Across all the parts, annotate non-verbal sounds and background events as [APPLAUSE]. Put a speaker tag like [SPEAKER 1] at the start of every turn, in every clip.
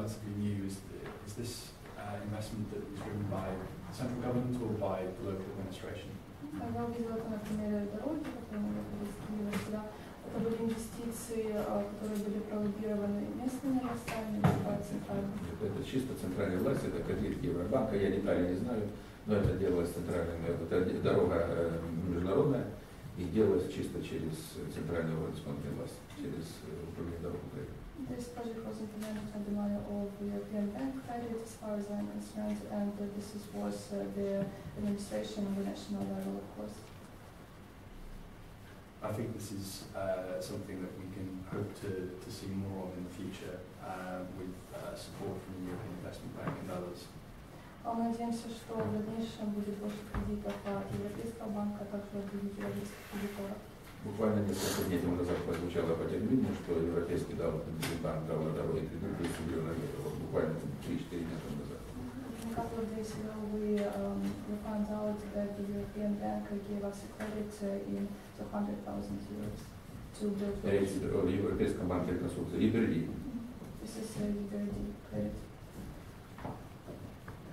[SPEAKER 1] relatively new. Is, is this uh, investment that is driven by the central government or by the local administration?
[SPEAKER 2] Я увидела это на примере дороги, которые мы из Киева сюда. Это были инвестиции, которые были пролоббированы местными властями, либо центральными.
[SPEAKER 3] Это чисто центральная власть, это кредит Евробанка, я детали не знаю, но это делалось центральными, это дорога международная, и делалось чисто через центральную исполнительную власть,
[SPEAKER 2] European Bank credit, as far as I'm concerned, and uh, this is, was uh, the administration on the national level, of course.
[SPEAKER 1] I think this is uh, something that we can hope to, to see more of in the future uh, with uh, support from the European Investment Bank and others.
[SPEAKER 2] А Мы надеемся, что в дальнейшем будет больше кредитов от Европейского банка, а также от других европейских кредиторов.
[SPEAKER 3] Буквально несколько дней тому назад прозвучало по телевидению, что Европейский дал, банк дал на дороге кредит 200 миллионов евро, вот буквально 3-4 дня тому назад.
[SPEAKER 2] A couple of days ago, we, um, we found out that the European Bank gave us a credit uh, in 200,000 euros to build
[SPEAKER 3] Речь
[SPEAKER 2] roads.
[SPEAKER 3] идет о Европейском банке реконструкции и Берлине.
[SPEAKER 2] This is a very deep credit.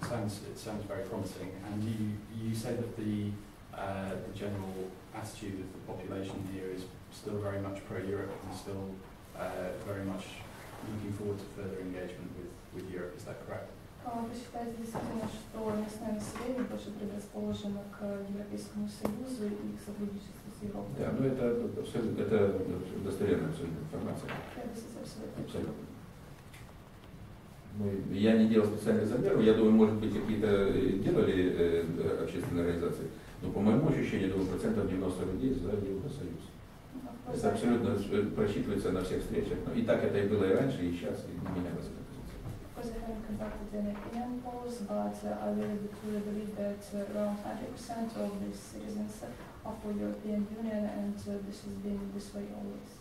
[SPEAKER 1] It sounds, it sounds very promising. And you, you say that the, uh, the general attitude of the population here is still very much pro-Europe and still uh, very much looking forward to further engagement with, with Europe. Is that correct?
[SPEAKER 2] А Вы считаете действительно, что местное население больше предрасположено к Европейскому Союзу и к сотрудничеству с Европой?
[SPEAKER 3] Да, ну это абсолютно, это достоверная абсолютно информация.
[SPEAKER 2] Yeah, this is absolutely true.
[SPEAKER 3] Абсолютно. Ну, я не делал специальных замеров, я думаю, может быть, какие-то э, делали общественные организации, но по моему ощущению, думаю, процентов 90 людей за Евросоюз. Это абсолютно э, просчитывается на всех встречах. Ну, и так это и было и раньше, и сейчас, и не менялось эта позиция.
[SPEAKER 2] Of course, I haven't conducted any opinion polls, but uh, I really truly believe that uh, around 100% of the citizens are for European Union, and uh, this has been this way always.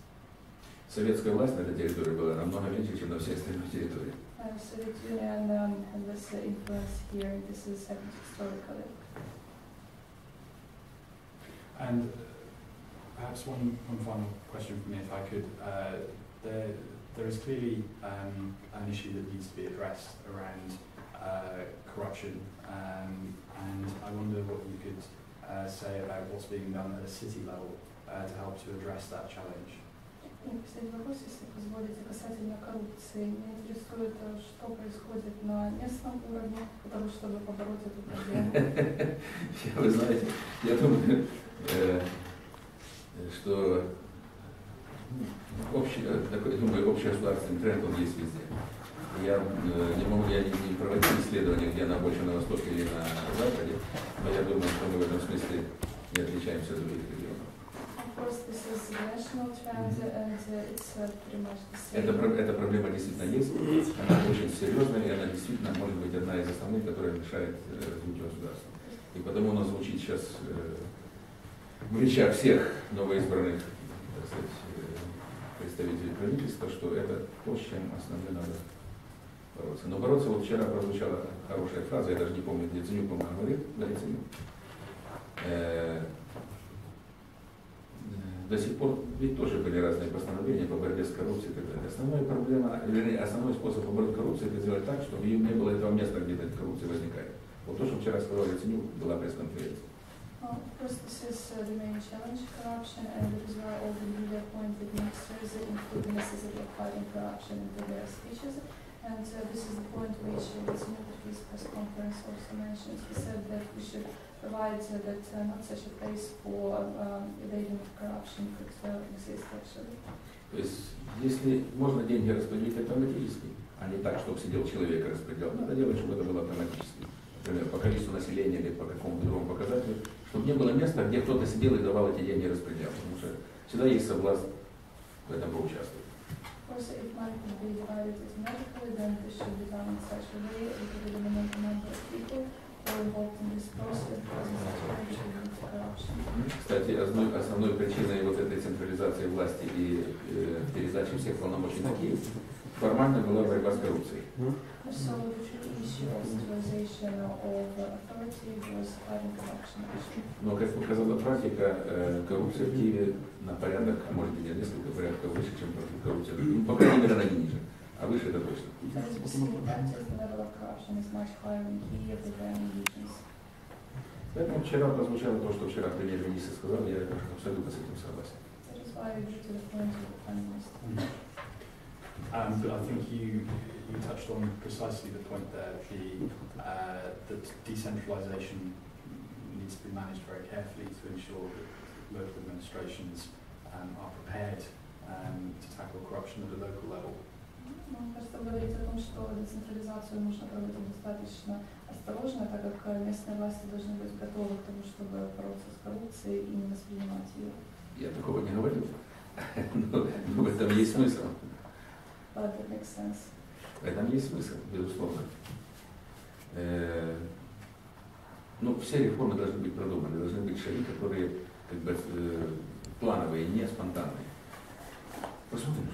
[SPEAKER 3] Советская власть на этой территории была намного меньше, чем на всех остальных территориях.
[SPEAKER 2] Uh, Soviet Union um, this uh, influence here. This is happened historically.
[SPEAKER 1] And perhaps one, one final question from me, if I could. Uh, there, there is clearly um, an issue that needs to be addressed around uh, corruption, um, and I wonder what you could uh, say about what's being done at a city level uh, to help to address that challenge.
[SPEAKER 2] И последний вопрос, если позволите, касательно коррупции. Меня интересует, э, что происходит на местном уровне, для того, чтобы побороть эту проблему. [LAUGHS]
[SPEAKER 3] Вы знаете, я думаю, э, что ну, общий, э, такой, думаю, общегосударственный тренд, он есть везде. Я не могу, я не, не проводил исследования, где она больше на востоке или на западе, но я думаю, что мы в этом смысле не отличаемся от других регионов.
[SPEAKER 2] The same.
[SPEAKER 3] Эта, про- эта проблема действительно есть, она очень серьезная, и она действительно может быть одна из основных, которая мешает э, развитию государства. И потому у нас звучит сейчас э, в речах всех новоизбранных так сказать, э, представителей правительства, что это то, с чем основно надо бороться. Но бороться, вот вчера прозвучала хорошая фраза, я даже не помню, где Ценюк, по-моему, говорит, Дарья Ценюк. Э, до сих пор ведь тоже были разные постановления по борьбе с коррупцией и так далее. Основная проблема, вернее, основной способ побороть коррупцию это сделать так, чтобы ее не было этого места, где эта коррупция возникает. Вот то, что вчера сказал Яценюк, была пресс-конференция.
[SPEAKER 2] Uh, Of course, this is uh, the main challenge, corruption, and that is why all the newly appointed ministers include the necessity of fighting corruption into their speeches. And uh, this is the point which uh, Yatsenyuk at his press conference also mentioned. He said that we should provide uh, that not such a place for evading of corruption could exist actually.
[SPEAKER 3] То есть, если можно деньги распределить автоматически, а не так, чтобы сидел человек и распределял, надо делать, чтобы это было автоматически. Например, по количеству населения или по какому-то другому показателю, чтобы не было места, где кто-то сидел и давал эти деньги и распределял. Потому что всегда есть соблазн в этом поучаствовать.
[SPEAKER 2] Of course, if money could be divided automatically, then this should be done in such a way that it would eliminate the number of people
[SPEAKER 3] Кстати, основной, основной причиной вот этой централизации власти и э, передачи всех полномочий на Киев формально была борьба с коррупцией. Но, как показала практика, э, коррупция в Киеве на порядок, может быть, несколько порядков выше, чем коррупция. Ну, по крайней мере, она не ниже. А выше это точно.
[SPEAKER 2] As we see in practice, the level of corruption is much higher in Kiev than in regions.
[SPEAKER 3] Поэтому вчера прозвучало то, что вчера премьер-министр сказал, я абсолютно с этим согласен.
[SPEAKER 2] That is why I agree to the point of the Prime Minister.
[SPEAKER 1] Um, but I think you you touched on precisely the point there, the uh, that decentralisation needs to be managed very carefully to ensure that local administrations um, are prepared um, to tackle corruption at a local level.
[SPEAKER 2] Ну, кажется, говорить о том, что децентрализацию нужно проводить достаточно осторожно, так как местные власти должны быть готовы к тому, чтобы бороться с коррупцией и не воспринимать ее.
[SPEAKER 3] Я такого не говорил. Но в этом есть смысл.
[SPEAKER 2] But it makes sense.
[SPEAKER 3] В этом есть смысл, безусловно. Э, Ну, все реформы должны быть продуманы, должны быть шаги, которые как бы э, плановые, не спонтанные. Посмотрим.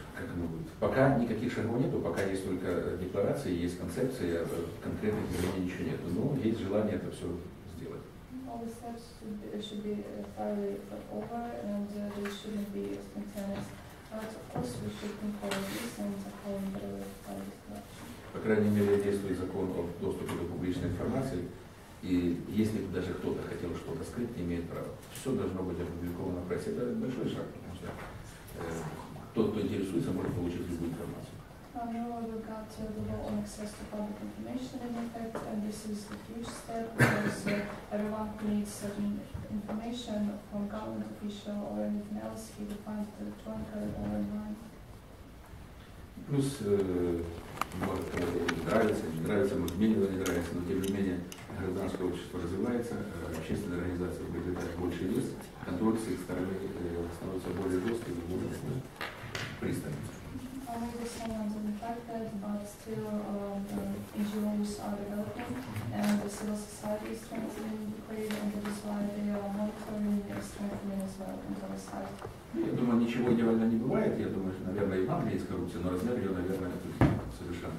[SPEAKER 3] Пока никаких шагов нету, пока есть только декларации, есть концепция, а конкретных изменений ничего нету. Но есть желание это все сделать.
[SPEAKER 2] All the steps should be, should be thoroughly thought over and uh, they shouldn't be spontaneous. But of course we should encourage this and tackle better fight corruption.
[SPEAKER 3] По крайней мере, действует закон о доступе до публичной информации. И если даже кто-то хотел что-то скрыть, не имеет права. Все должно быть опубликовано в прессе. Это большой шаг, потому что э, тот, кто интересуется, может получить любую информацию. Плюс, э, нравится, не нравится, может, менее не нравится, но тем не менее гражданское общество развивается, э, общественные организации приобретают больше вес, контроль с их стороны э, становится более
[SPEAKER 2] impacted, but still um, the NGOs are developing and the civil society is strengthening Ukraine, and that is why they are monitoring and strengthening as well on the side.
[SPEAKER 3] Ну, я думаю, ничего идеально не бывает. Я думаю, что, наверное, и в Англии есть коррупция, но размер ее, наверное, совершенно.